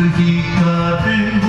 The dikkatim